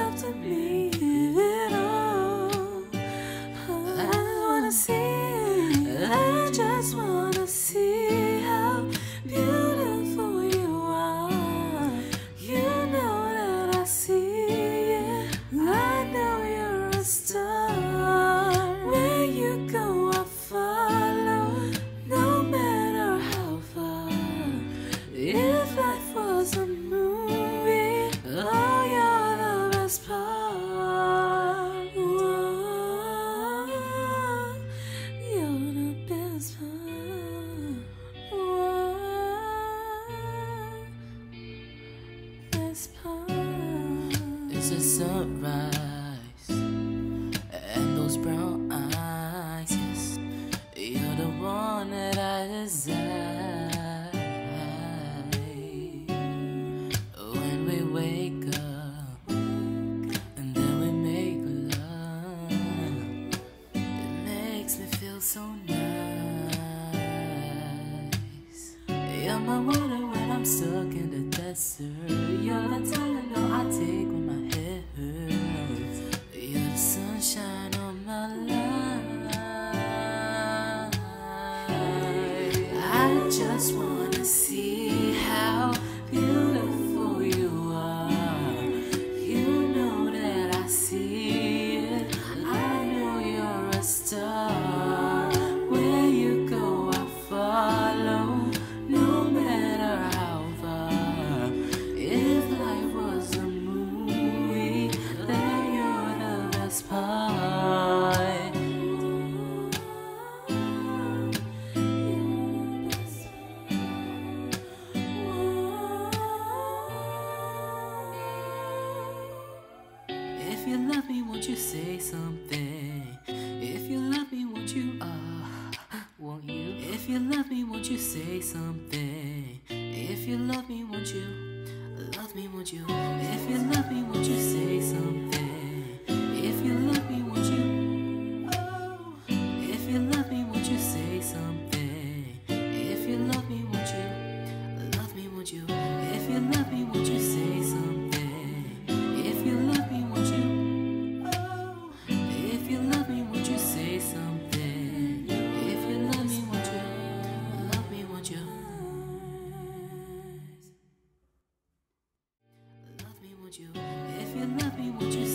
yourself to me? A sunrise and those brown eyes. Yes, you're the one that I desire. When we wake up and then we make love, it makes me feel so nice. You're my water when I'm stuck in the desert. Just wanna won't you say something? If you love me, won't you, uh, won't you? If you love me, won't you say something? If you love me, won't you, love me, won't you? If you love me, won't you say something? If you love me, won't you, oh, if you love me, won't you say something? If you love me, won't you, love me, won't you? You you? If you love me, won't you